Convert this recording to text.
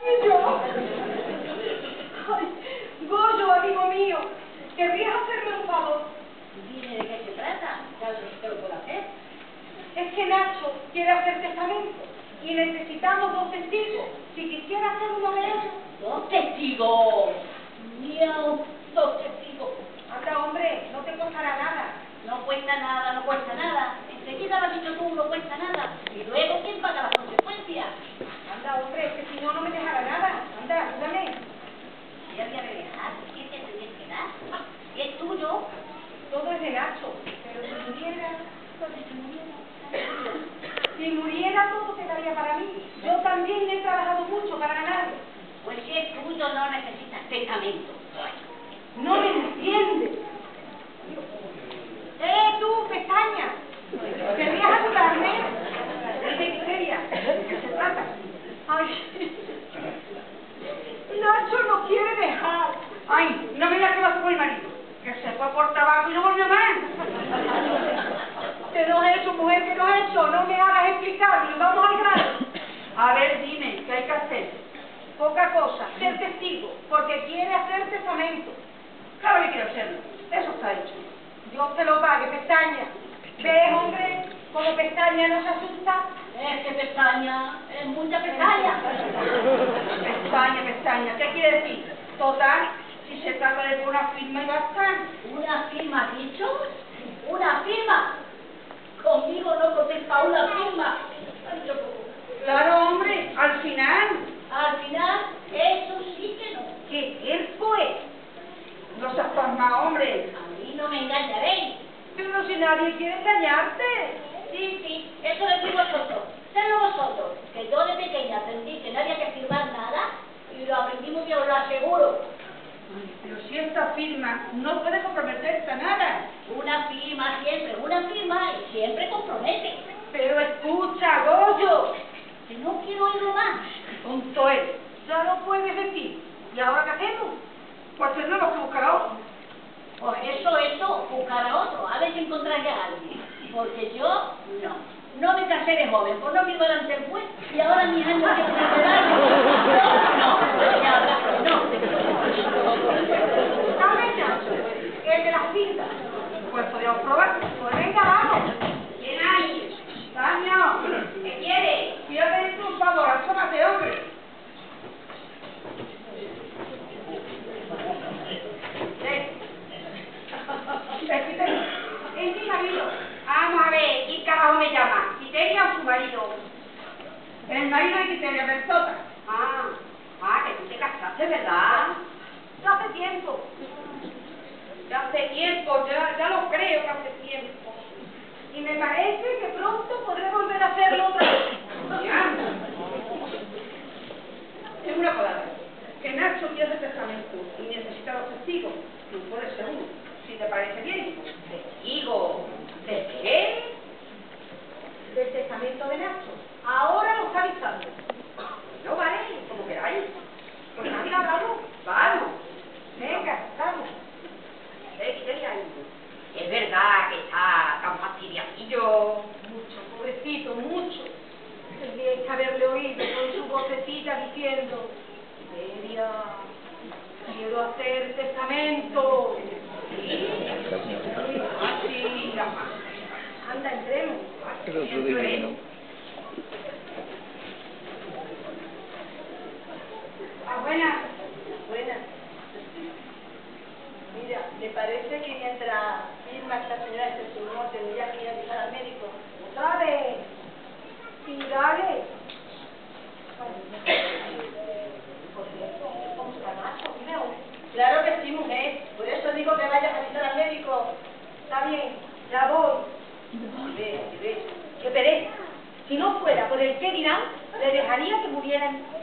Y yo. Ay, Goyo, amigo mío, ¿querrías hacerme un favor? Dime de qué se trata, ya te lo puedo hacer. Es que Nacho quiere hacer testamento y necesitamos dos testigos. Si quisiera hacer uno de ellos. Dos testigos. Miau, dos testigos. Anda, hombre, no te costará nada. No cuesta nada, no cuesta nada. Enseguida lo has dicho tú, no cuesta nada. Y luego, ¿quién paga las consecuencias? Anda, hombre, es que si no, no me dejará nada. Anda, ayúdame. Ya voy a regalar. ¿Qué te tienes que dar? Y es tuyo. Todo es de Nacho. Pero si muriera, Pues si muriera. si muriera todo quedaría para mí. Yo también he trabajado mucho para ganarlo. Pues si es tuyo, no No me entiendes. ¡Eh, tú, pestaña! ¿Querrías ayudarme? Dime, seria, ¿de qué se trata? Ay, Nacho no quiere dejar. Ay, no me digas que vas con el marido, que se fue por trabajo y no volvió más. ¿Qué no he hecho, mujer? ¿Qué no he hecho? No me hagas explicarme. Vamos al grano. A ver, dime, ¿qué hay que hacer? Poca cosa, ser testigo, porque quiere hacer testamento. Claro que quiero hacerlo, eso está hecho. Dios te lo pague, pestaña. ¿Ves, hombre, como pestaña no se asusta? Es que pestaña, es mucha pestaña. Pestaña, pestaña, ¿qué quiere decir? Total, si se trata de una firma y basta. ¿Una firma, dicho? ¿Una firma? Conmigo no contesta una firma. Claro, hombre, Al final, eso sí que no. ¿qué terco es? No seas pasma, hombre. A mí no me engañaréis. Pero si nadie quiere engañarte. Sí, sí, eso decís vosotros. Sedlo vosotros, que yo de pequeña aprendí que no había que firmar nada y lo aprendí muy bien, os lo aseguro. Pero si esta firma no puede comprometerse a nada. Una firma siempre, una firma y siempre compromete. Pero escucha, Goyo. Que no quiero oírlo más. Tonto es. Ya lo puedes decir. ¿Y ahora qué hacemos? Pues tenemos que buscar a otro. Pues eso, eso, buscar a otro, a ver si encontráis a alguien. Porque yo, no. No me casé de joven, pues no me iba delante el juez y ahora mis años que me quedan. No, no, no. ¿Sabes, Nacho? El de las cintas. Pues podríamos probar. Pues venga, vamos. ¿Quién hay? Daño. ¿Qué quiere? A pedirte un favor, asómate, hombre. Quiteria. Es mi marido. Vamos a ver, ¿quién carajo me ¿Quiteria o su marido? El marido de Quiteria, Berzota. Ah, ah, que tú te casaste, ¿verdad? Ya hace tiempo. Ya hace tiempo, ya, ya lo creo que hace tiempo. Y me parece que pronto podré volver a hacerlo otra vez. Ya. En una palabra, que Nacho quiere hacer testamento y necesita dos testigos. Tú puedes ser uno, si te parece bien. Testigo. ¿De qué? Del testamento de Nacho. Ahora lo está avisando. No vale, como queráis. Pues anda, vamos. Vamos. Venga, vamos. Eh, Quiteria, es verdad que está tan fastidiadillo. Mucho, pobrecito, mucho. Tendríais que haberle oído con su vocecita diciendo, quiero hacer testamento. Así, Anda, entremos. Divino. qué pereza. Si no fuera por el que dirán, le dejaría que murieran